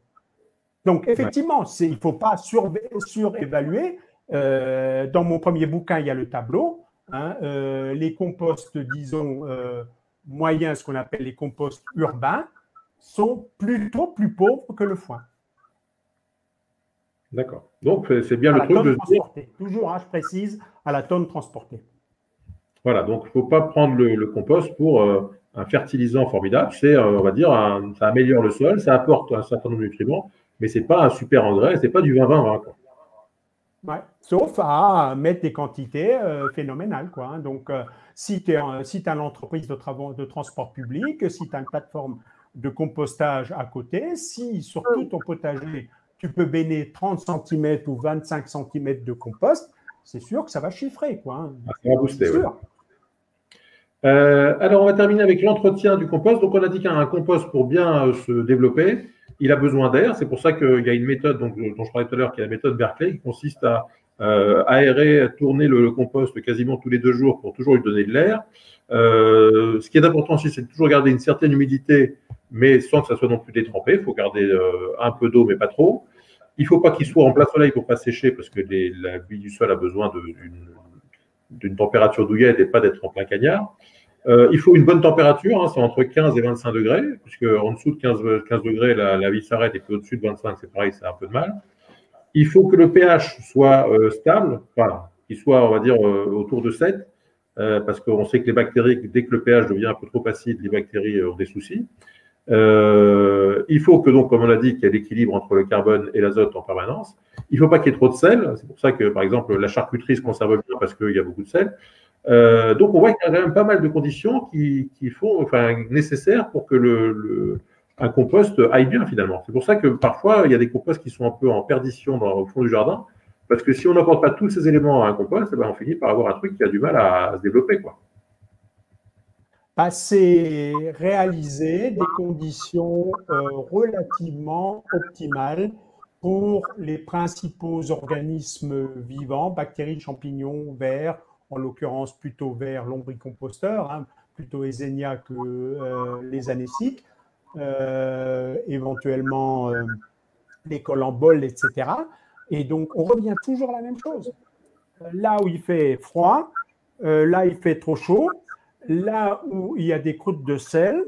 Donc effectivement, il ne faut pas surévaluer. Euh, dans mon premier bouquin, il y a le tableau. Hein, euh, les composts, disons, euh, moyens, ce qu'on appelle les composts urbains, sont plutôt plus pauvres que le foin. D'accord. Donc, c'est bien le truc de. Toujours, hein, je précise, à la tonne transportée. Voilà, donc il ne faut pas prendre le, compost pour euh, un fertilisant formidable. C'est, on va dire, ça améliore le sol, ça apporte un certain nombre de nutriments, mais ce n'est pas un super engrais, ce n'est pas du 20-20-20. Ouais. Sauf à mettre des quantités euh, phénoménales. Quoi, hein. Donc, si tu es, si as l'entreprise de, de transport public, si tu as une plateforme de compostage à côté, si surtout ton potager, tu peux baigner 30 cm ou 25 cm de compost, c'est sûr que ça va chiffrer. Quoi, hein. ah, ça va booster, euh, alors, on va terminer avec l'entretien du compost. Donc, on a dit qu'un compost, pour bien euh, se développer, il a besoin d'air. C'est pour ça qu'il y a une méthode dont je parlais tout à l'heure, qui est la méthode Berkeley, qui consiste à euh, aérer, tourner le, compost quasiment tous les deux jours pour toujours lui donner de l'air. ce qui est important aussi, c'est de toujours garder une certaine humidité, mais sans que ça soit non plus détrempé. Il faut garder un peu d'eau, mais pas trop. Il ne faut pas qu'il soit en plein soleil pour pas sécher, parce que la vie du sol a besoin d'une température douillette et pas d'être en plein cagnard. Euh, il faut une bonne température, hein, c'est entre 15 et 25 degrés, puisque en dessous de 15, 15 degrés, la, vie s'arrête, et puis au-dessus de 25, c'est pareil, c'est un peu de mal. Il faut que le pH soit euh, stable, enfin, qu'il soit, on va dire, euh, autour de 7, parce qu'on sait que les bactéries, dès que le pH devient un peu trop acide, les bactéries ont des soucis. il faut que, donc, comme on l'a dit, qu'il y ait l'équilibre entre le carbone et l'azote en permanence. Il ne faut pas qu'il y ait trop de sel. C'est pour ça que, par exemple, la charcuterie se conserve bien parce qu'il y a beaucoup de sel. Euh, donc, on voit qu'il y a quand même pas mal de conditions qui, qui nécessaires pour que un compost aille bien finalement. C'est pour ça que parfois, il y a des composts qui sont un peu en perdition au fond du jardin, parce que si on n'apporte pas tous ces éléments à un compost, eh ben, on finit par avoir un truc qui a du mal à, se développer. Quoi. C'est réaliser des conditions euh, relativement optimales pour les principaux organismes vivants, bactéries, champignons, vers en l'occurrence plutôt vers l'ombricomposteur, hein, plutôt Esénia que euh, les anéciques, euh, éventuellement euh, les colamboles, etc. Et donc, on revient toujours à la même chose. Là où il fait froid, là il fait trop chaud, là où il y a des croûtes de sel,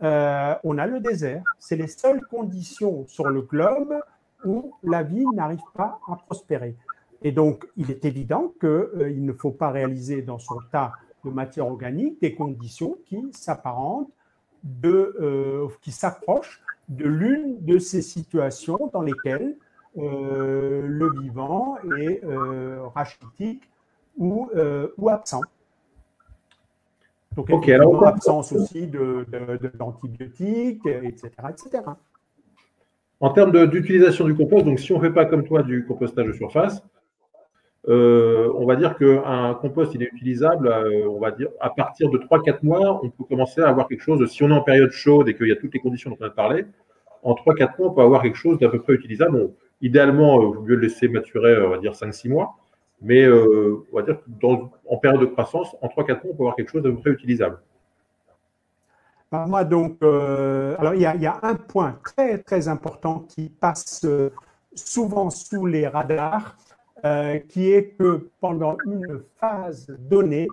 on a le désert. C'est les seules conditions sur le globe où la vie n'arrive pas à prospérer. Et donc, il est évident qu'il euh, ne faut pas réaliser dans son tas de matière organique des conditions qui s'apparentent, de, euh, qui s'approchent de l'une de ces situations dans lesquelles euh, le vivant est rachitique ou, ou absent. Donc, okay, alors, absence aussi de, d'antibiotiques, etc., etc. En termes d'utilisation du compost, donc si on ne fait pas comme toi du compostage de surface, euh, on va dire qu'un compost, il est utilisable, euh, on va dire, à partir de 3-4 mois, on peut commencer à avoir quelque chose, si on est en période chaude et qu'il y a toutes les conditions dont on a parlé, en 3-4 mois, on peut avoir quelque chose d'à peu près utilisable. idéalement, il vaut mieux le laisser maturer, on va dire, 5-6 mois, mais euh, on va dire en période de croissance, en 3-4 mois, on peut avoir quelque chose d'à peu près utilisable. Moi, donc, alors il y, y, a un point très, très important qui passe souvent sous les radars, euh, qui est que pendant une phase donnée,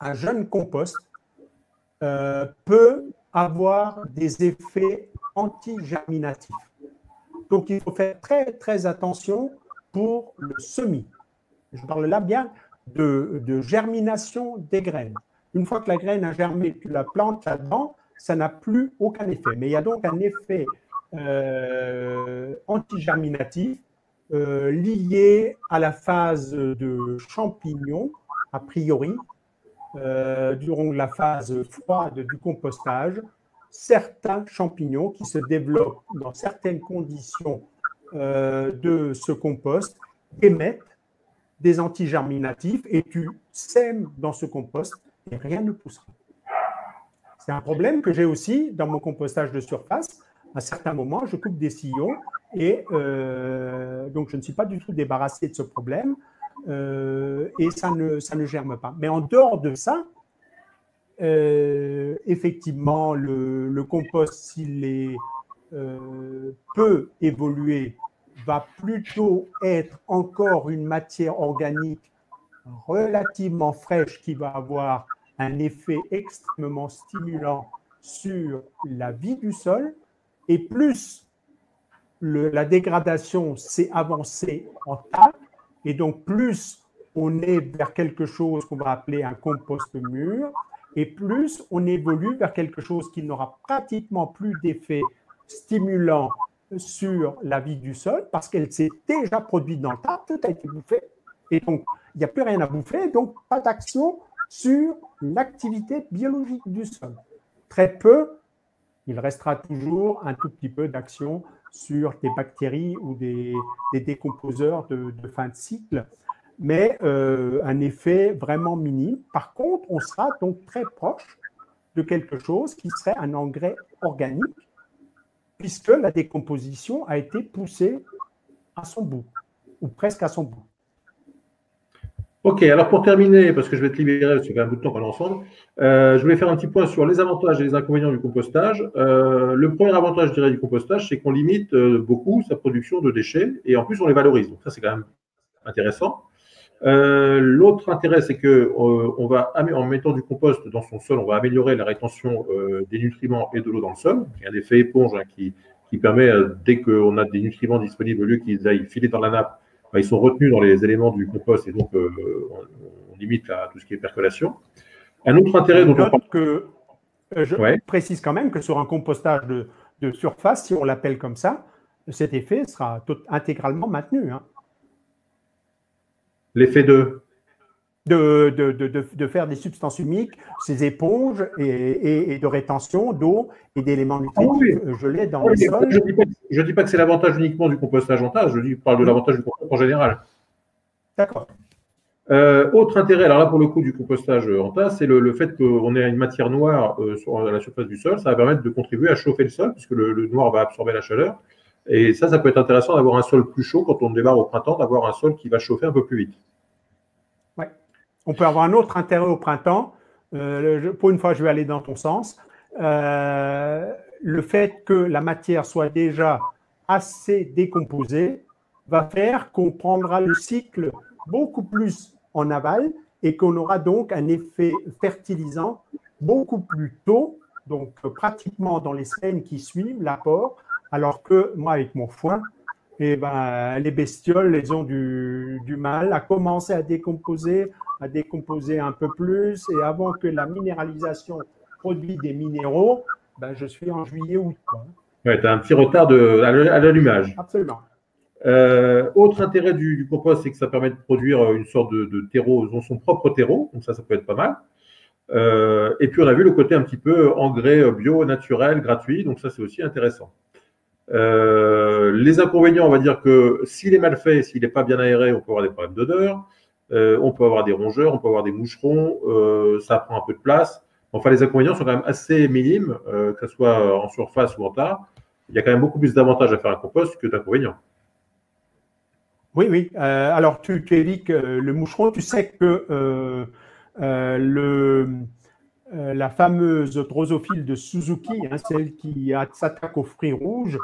un jeune compost euh, peut avoir des effets anti-germinatifs. Donc il faut faire très très attention pour le semis. Je parle là bien de, germination des graines. Une fois que la graine a germé, tu la plantes là-dedans, ça n'a plus aucun effet. Mais il y a donc un effet euh, anti-germinatif euh, lié à la phase de champignon, a priori, euh, durant la phase froide du compostage, certains champignons qui se développent dans certaines conditions euh, de ce compost émettent des antigerminatifs et tu sèmes dans ce compost et rien ne poussera. C'est un problème que j'ai aussi dans mon compostage de surface. À certains moments, je coupe des sillons et euh, donc je ne suis pas du tout débarrassé de ce problème euh, et ça ne, ça ne germe pas. Mais en dehors de ça, euh, effectivement, le, compost, s'il est peut évoluer, va plutôt être encore une matière organique relativement fraîche qui va avoir un effet extrêmement stimulant sur la vie du sol. Et plus la dégradation s'est avancée en tas, et donc plus on est vers quelque chose qu'on va appeler un compost mûr, et plus on évolue vers quelque chose qui n'aura pratiquement plus d'effet stimulant sur la vie du sol parce qu'elle s'est déjà produite dans le tas, tout a été bouffé, et donc il n'y a plus rien à bouffer, donc pas d'action sur l'activité biologique du sol. Très peu, il restera toujours un tout petit peu d'action sur des bactéries ou des, décomposeurs de, fin de cycle, mais euh, un effet vraiment minime. Par contre, on sera donc très proche de quelque chose qui serait un engrais organique, puisque la décomposition a été poussée à son bout, ou presque à son bout. Ok, alors pour terminer, parce que je vais te libérer, parce a un bout de temps qu'on est ensemble, euh, je voulais faire un petit point sur les avantages et les inconvénients du compostage. Euh, le premier avantage, je dirais, du compostage, c'est qu'on limite euh, beaucoup sa production de déchets et en plus on les valorise. Donc ça, c'est quand même intéressant. L'autre intérêt, c'est que on va, en mettant du compost dans son sol, on va améliorer la rétention des nutriments et de l'eau dans le sol. Il y a un effet éponge hein, qui, qui, permet, dès qu'on a des nutriments disponibles, au lieu qu'ils aillent filer dans la nappe, ils sont retenus dans les éléments du compost et donc euh, on, limite à tout ce qui est percolation. Un autre intérêt dont on que euh, je précise quand même que sur un compostage de, surface, si on l'appelle comme ça, cet effet sera intégralement maintenu. Hein. L'effet de de, de, de, de, faire des substances humiques, ces éponges et, et, de rétention d'eau et d'éléments nutritifs ah gelés dans le sol. Je ne dis pas, que c'est l'avantage uniquement du compostage en tas, je dis, parle de l'avantage du compostage en général. D'accord. Euh, autre intérêt, alors là pour le coup du compostage en tas, c'est le, fait qu'on ait une matière noire euh, sur la surface du sol, ça va permettre de contribuer à chauffer le sol, puisque le, le noir va absorber la chaleur. Et ça, ça peut être intéressant d'avoir un sol plus chaud quand on démarre au printemps, d'avoir un sol qui va chauffer un peu plus vite. On peut avoir un autre intérêt au printemps. Euh, pour une fois, je vais aller dans ton sens. Euh, le fait que la matière soit déjà assez décomposée va faire qu'on prendra le cycle beaucoup plus en aval et qu'on aura donc un effet fertilisant beaucoup plus tôt, donc pratiquement dans les semaines qui suivent l'apport, alors que moi, avec mon foin, eh ben, les bestioles, elles ont du, mal à commencer à décomposer, à décomposer un peu plus. Et avant que la minéralisation produise des minéraux, ben, je suis en juillet août. Ouais, tu as un petit retard de, à l'allumage. Absolument. Euh, autre intérêt du, compost, c'est que ça permet de produire une sorte de, terreau, son propre terreau. Donc ça, ça peut être pas mal. Euh, et puis on a vu le côté un petit peu engrais bio, naturel, gratuit. Donc ça, c'est aussi intéressant. Euh, les inconvénients, on va dire que s'il est mal fait, s'il n'est pas bien aéré, on peut avoir des problèmes d'odeur, euh, on peut avoir des rongeurs, on peut avoir des moucherons, euh, ça prend un peu de place. Enfin, les inconvénients sont quand même assez minimes, que ce soit en surface ou en tas. Il y a quand même beaucoup plus d'avantages à faire un compost que d'inconvénients. Oui, oui. alors, tu, tu évites le moucheron. Tu sais que la fameuse drosophile de Suzuki, hein, celle qui s'attaque aux fruits rouges,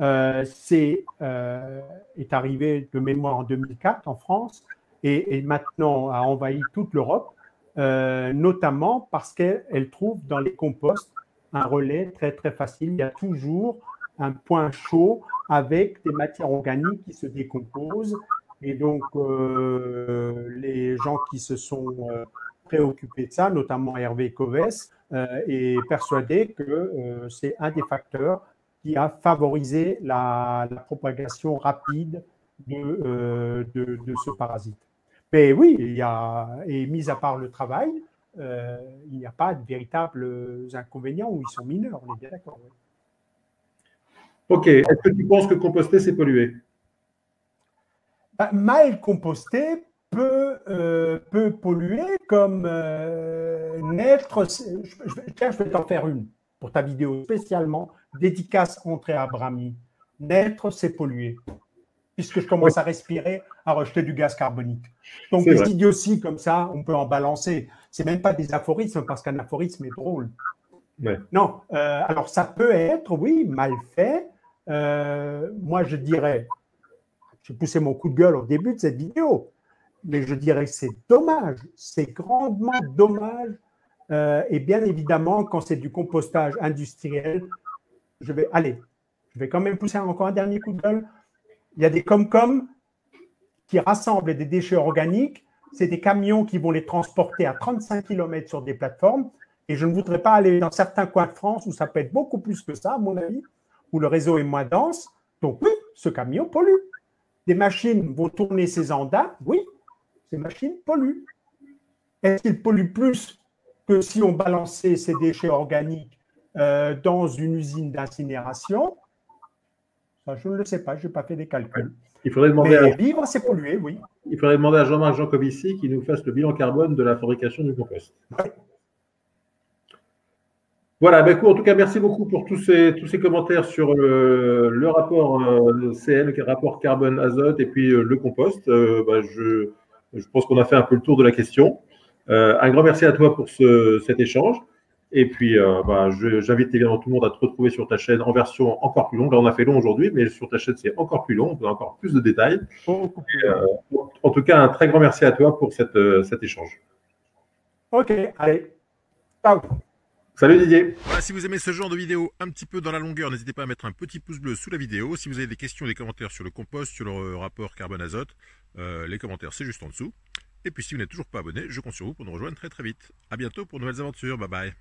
euh, euh, est arrivé de mémoire en 2004 en France et, maintenant a envahi toute l'Europe, euh, notamment parce qu'elle trouve dans les composts un relais très très facile. Il y a toujours un point chaud avec des matières organiques qui se décomposent. Et donc, les gens qui se sont préoccupés de ça, notamment Hervé Coves, est persuadé que c'est un des facteurs qui a favorisé la, propagation rapide euh, de, de, ce parasite. Mais oui, il y a, et mis à part le travail, il n'y a pas de véritables inconvénients ou ils sont mineurs, on est bien d'accord. Ok, est-ce que tu penses que composter, c'est polluer bah, Mal composté peut, peut polluer comme naître. tiens, je vais t'en faire une pour ta vidéo spécialement, dédicace entrée à Brami. Naître, c'est polluer puisque je commence à respirer, à rejeter du gaz carbonique. Donc des idioties comme ça, on peut en balancer. C'est même pas des aphorismes parce qu'un aphorisme est drôle. Non, euh, alors ça peut être, oui, mal fait. Euh, moi, je dirais, j'ai poussé mon coup de gueule au début de cette vidéo, mais je dirais que c'est dommage, c'est grandement dommage. Euh, et bien évidemment, quand c'est du compostage industriel, je vais, allez, je vais quand même pousser encore un dernier coup de gueule il y a des com-com qui rassemblent des déchets organiques. C'est des camions qui vont les transporter à 35 km sur des plateformes. Et je ne voudrais pas aller dans certains coins de France où ça peut être beaucoup plus que ça, à mon avis, où le réseau est moins dense. Donc oui, ce camion pollue. Des machines vont tourner ces andats. Oui, ces machines polluent. Est-ce qu'ils polluent plus que si on balançait ces déchets organiques euh, dans une usine d'incinération? Je ne le sais pas, je n'ai pas fait des calculs. Il faudrait demander à... vivre, c'est polluer, oui. Il faudrait demander à Jean-Marc Jancovici qui nous fasse le bilan carbone de la fabrication du compost. Voilà, ben, en tout cas, merci beaucoup pour tous ces, tous ces commentaires sur le, rapport euh, CN, le rapport carbone azote et puis euh, le compost. Euh, ben, je, je, pense qu'on a fait un peu le tour de la question. un grand merci à toi pour ce, cet échange. Et puis, euh, bah, j'invite évidemment tout le monde à te retrouver sur ta chaîne en version encore plus longue. Là, on a fait long aujourd'hui, mais sur ta chaîne, c'est encore plus long. On a encore plus de détails. Euh, en tout cas, un très grand merci à toi pour cette, euh, cet échange. Ok, allez. Ciao. Salut Didier. Voilà, si vous aimez ce genre de vidéo un petit peu dans la longueur, n'hésitez pas à mettre un petit pouce bleu sous la vidéo. Si vous avez des questions, des commentaires sur le compost, sur le rapport carbone-azote, les commentaires, c'est juste en dessous. Et puis si vous n'êtes toujours pas abonné, je compte sur vous pour nous rejoindre très très vite. A bientôt pour de nouvelles aventures. Bye bye.